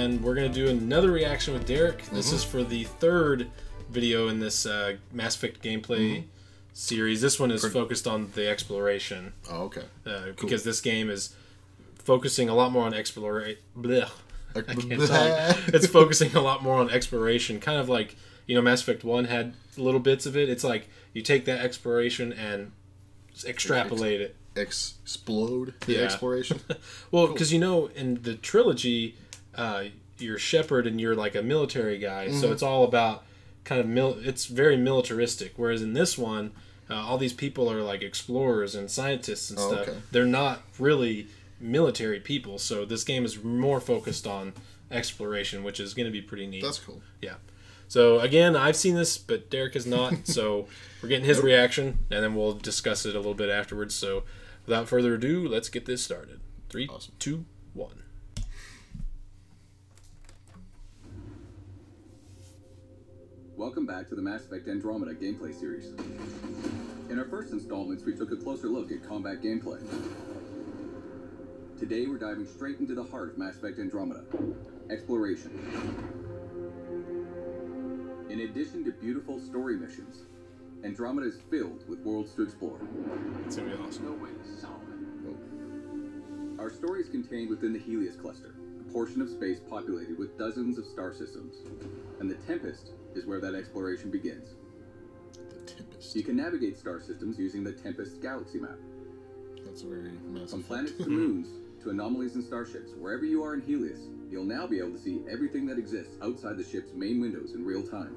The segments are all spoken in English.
and we're gonna do another reaction with Derek. This is for the third video in this uh, Mass Effect gameplay series. This one is focused on the exploration Oh, okay. uh, because this game is focusing a lot more on exploration. I can't talk. It's focusing a lot more on exploration, kind of like you know Mass Effect One had little bits of it. It's like you take that exploration and extrapolate it. Explode the Yeah. exploration. Well, because you know, in the trilogy, uh, you're Shepard and you're like a military guy, Mm-hmm. so it's all about kind of mil. It's very militaristic. Whereas in this one, uh, all these people are like explorers and scientists and Oh, stuff. okay. They're not really military people. So this game is more focused on exploration, which is going to be pretty neat. That's cool. Yeah. So again, I've seen this, but Derek has not. so we're getting his reaction, and then we'll discuss it a little bit afterwards. So without further ado, let's get this started. Three, Awesome. two, one. Welcome back to the Mass Effect Andromeda gameplay series. In our first installments, we took a closer look at combat gameplay. Today, we're diving straight into the heart of Mass Effect Andromeda exploration. In addition to beautiful story missions, Andromeda is filled with worlds to explore. It's gonna be awesome. No way to solve it. Our story is contained within the Heleus cluster, a portion of space populated with dozens of star systems. And the Tempest is where that exploration begins. The Tempest. You can navigate star systems using the Tempest galaxy map. That's very massive. From planets to hmm. moons to anomalies and starships, wherever you are in Heleus, you'll now be able to see everything that exists outside the ship's main windows in real time.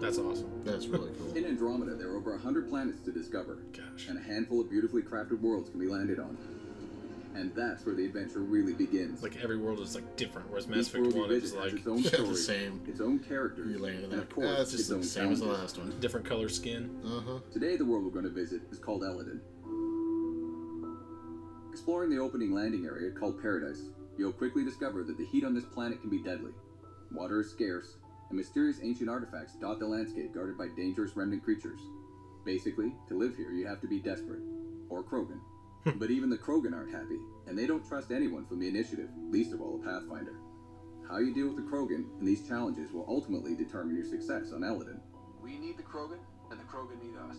That's awesome. That's really cool. In Andromeda, there are over 100 planets to discover, Gosh. and a handful of beautifully crafted worlds can be landed on. And that's where the adventure really begins. Like every world is like different, whereas Mass Effect One you is visit like its own Yeah, the story, same. its own characters, You landed and there. of course, Ah, it's just its the own same as the last one. different color skin. Uh huh. Today, the world we're going to visit is called Elaaden. Exploring the opening landing area called Paradise, you'll quickly discover that the heat on this planet can be deadly. Water is scarce, and mysterious ancient artifacts dot the landscape guarded by dangerous remnant creatures. Basically, to live here, you have to be desperate. Or Krogan. but even the Krogan aren't happy, and they don't trust anyone from the initiative, least of all a Pathfinder. How you deal with the Krogan and these challenges will ultimately determine your success on Elaaden. We need the Krogan, and the Krogan need us.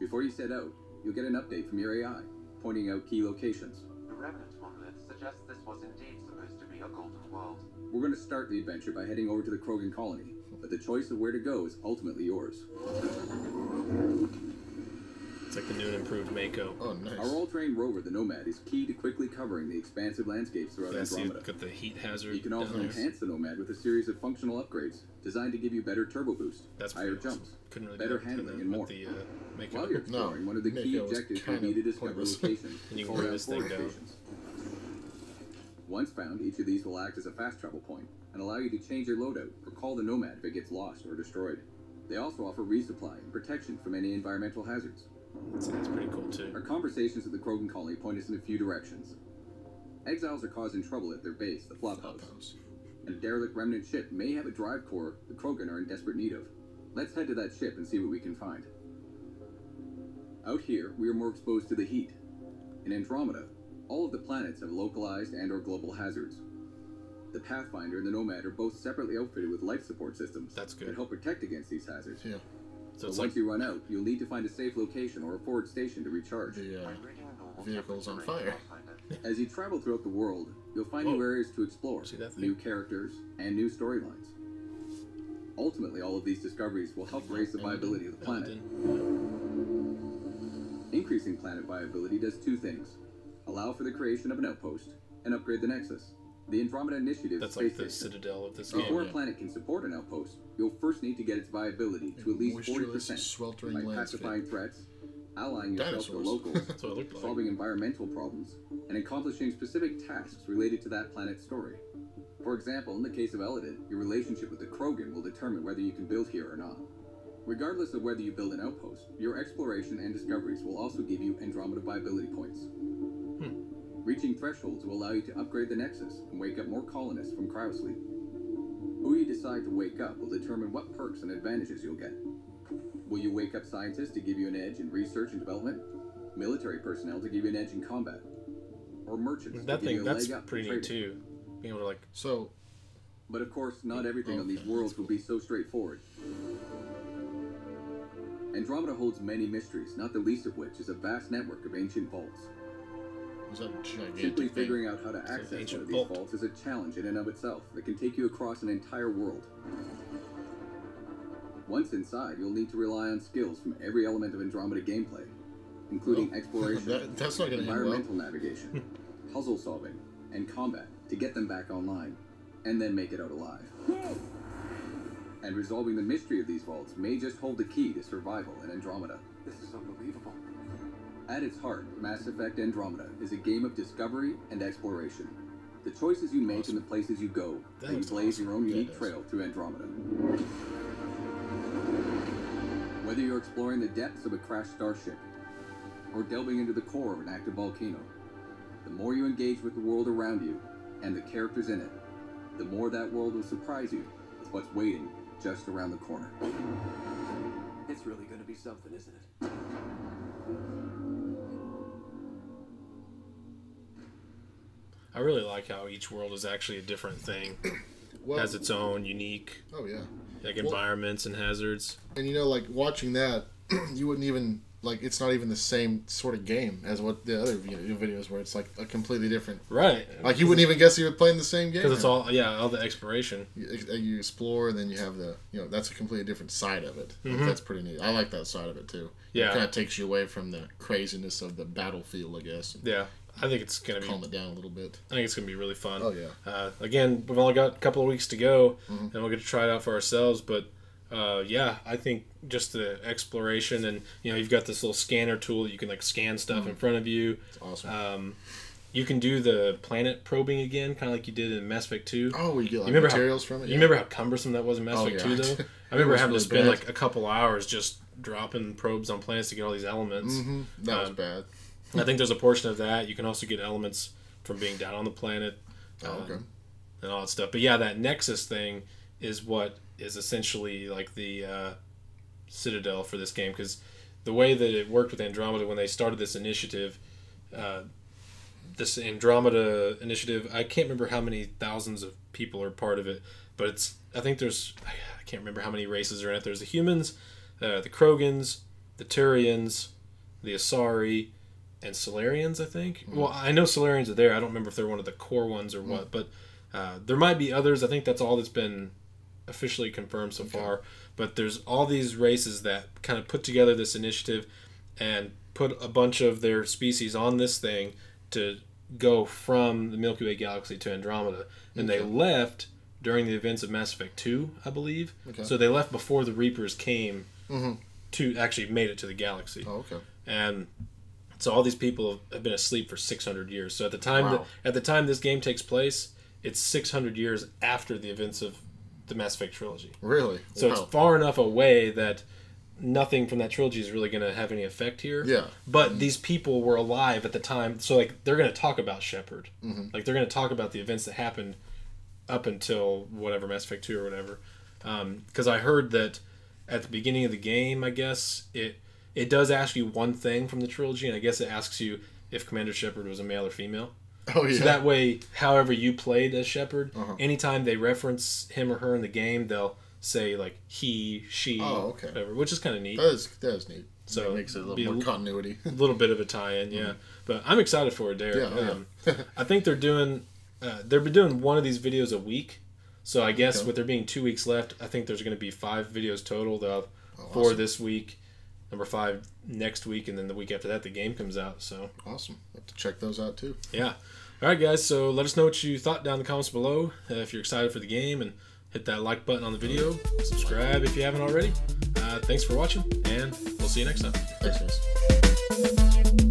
Before you set out, you'll get an update from your AI, pointing out key locations. The Remnant monolith suggests this was indeed supposed to be a golden world. We're going to start the adventure by heading over to the Krogan colony, but the choice of where to go is ultimately yours. It's like the new and improved Mako. Oh, nice. Our all-terrain rover, the Nomad, is key to quickly covering the expansive landscapes throughout Yeah, see, Andromeda. got the heat hazard. You can also down enhance the Nomad with a series of functional upgrades designed to give you better turbo boost, That's higher awesome. jumps, Couldn't really better do that handling, with and more. the uh, Mako. While you're exploring, one of the key Mako was objectives will kind be to discover pointless. locations And you can bring this thing down. stations. Once found, each of these will act as a fast travel point and allow you to change your loadout or call the Nomad if it gets lost or destroyed. They also offer resupply and protection from any environmental hazards. That's pretty cool too. Our conversations with the Krogan colony point us in a few directions. Exiles are causing trouble at their base, the Flophouse, Flophouse. and a derelict remnant ship may have a drive core the Krogan are in desperate need of. Let's head to that ship and see what we can find. Out here, we are more exposed to the heat. In Andromeda, all of the planets have localized and or global hazards. The Pathfinder and the Nomad are both separately outfitted with life support systems That's good. that help protect against these hazards. Yeah. So it's once like you run out, you'll need to find a safe location or a forward station to recharge. The uh, I'm reading a normal vehicle's on fire. As you travel throughout the world, you'll find new areas to explore, new characters, and new storylines. Ultimately, all of these discoveries will help raise the viability of the planet. Increasing planet viability does two things allow for the creation of an outpost and upgrade the Nexus. The Andromeda Initiative That's space like the station. citadel of this Oh, game. Before yeah. a planet can support an outpost, you'll first need to get its viability to at least 40% sweltering by landscape. pacifying threats, allying yourself to the locals, That's what it looked like. solving environmental problems, and accomplishing specific tasks related to that planet's story. For example, in the case of Elaaden, your relationship with the Krogan will determine whether you can build here or not. Regardless of whether you build an outpost, your exploration and discoveries will also give you Andromeda viability points. Reaching thresholds will allow you to upgrade the Nexus and wake up more colonists from cryosleep. Who you decide to wake up will determine what perks and advantages you'll get. Will you wake up scientists to give you an edge in research and development? Military personnel to give you an edge in combat? Or merchants That to give thing, you a that's leg up in pretty neat too. being able to like So, But of course, not everything on these worlds that's will be so straightforward. Andromeda holds many mysteries, not the least of which is a vast network of ancient vaults. Is that gigantic Simply thing? figuring out how to an access one of these vault. vaults is a challenge in and of itself that can take you across an entire world. Once inside, you'll need to rely on skills from every element of Andromeda gameplay, including Well, exploration, that- that's not gonna well. environmental navigation, puzzle solving, and combat to get them back online, and then make it out alive. And resolving the mystery of these vaults may just hold the key to survival in Andromeda. This is unbelievable. At its heart, Mass Effect Andromeda is a game of discovery and exploration. The choices you make and the places you go, That you blaze awesome. your own unique does. trail through Andromeda. Whether you're exploring the depths of a crashed starship or delving into the core of an active volcano, the more you engage with the world around you and the characters in it, the more that world will surprise you with what's waiting just around the corner. It's really going to be something, isn't it? I really like how each world is actually a different thing, Well, has its own unique oh yeah, like environments and hazards. and you know, like watching that, you wouldn't even like. It's not even the same sort of game as what the other vi- videos where it's like a completely different. Right. Like you wouldn't even guess you were playing the same game. because it's all yeah all the exploration. you, you explore, and then you have the you know that's a completely different side of it. Like, Mhm. that's pretty neat. I like that side of it too. Yeah. it kind of takes you away from the craziness of the battlefield, I guess. Yeah, I think it's gonna be. calm it down a little bit. I think it's gonna be really fun. Oh yeah, Uh, again, we've only got a couple of weeks to go, Mhm. and we'll get to try it out for ourselves. But uh, yeah, I think just the exploration and you know you've got this little scanner tool that you can like scan stuff in front of you. it's awesome. Um, you can do the planet probing again, kind of like you did in Mass Effect Two. oh, you get like remember how- materials from it. You remember how cumbersome that was in Mass Oh, Effect yeah. 2, though? I remember having really to spend bad. like a couple hours just dropping probes on planets to get all these elements. Mhm, That was Um, I think there's a portion of that. You can also get elements from being down on the planet Oh, um, okay. and all that stuff. But yeah, that Nexus thing is what is essentially like the uh, citadel for this game because the way that it worked with Andromeda when they started this initiative, uh, this Andromeda initiative, I can't remember how many thousands of people are part of it, but it's I think there's I can't remember how many races are in it. There's the humans, uh, the Krogans, the Turians, the Asari, and Salarians. I think. Well, I know Salarians are there. I don't remember if they're one of the core ones or what, but uh, there might be others. I think that's all that's been officially confirmed so far. But there's all these races that kind of put together this initiative and put a bunch of their species on this thing to go from the Milky Way galaxy to Andromeda, and they left during the events of Mass Effect Two, I believe. Okay. So they left before the Reapers came Mhm. to actually made it to the galaxy Oh, okay. and so all these people have been asleep for 600 years so at the time Wow. that, at the time this game takes place it's 600 years after the events of the mass effect trilogy Really? so Wow. it's far enough away that nothing from that trilogy is really going to have any effect here Yeah. but these people were alive at the time so like they're going to talk about shepard Mhm. like they're going to talk about the events that happened up until whatever mass effect 2 or whatever because i heard that at the beginning of the game i guess it it does ask you one thing from the trilogy and i guess it asks you if commander shepard was a male or female Oh yeah. so that way however you played as shepard Uh-huh. anytime they reference him or her in the game they'll say like he she Oh, okay. whatever which is kind of neat that is that is neat. So it makes it a little more continuity. a little bit of a tie-in, yeah. But I'm excited for it, Derek. Yeah, oh, um, yeah. I think they're doing uh, they've been doing one of these videos a week. So I guess Okay. with there being two weeks left, I think there's going to be five videos total. They'll have Oh, four awesome. this week, number five next week, and then the week after that the game comes out. So Awesome. Have to check those out too. yeah. All right, guys. So let us know what you thought down in the comments below. Uh, if you're excited for the game, and hit that like button on the video. Subscribe if you haven't already. Uh, thanks for watching, and we'll see you next time. Thanks, guys.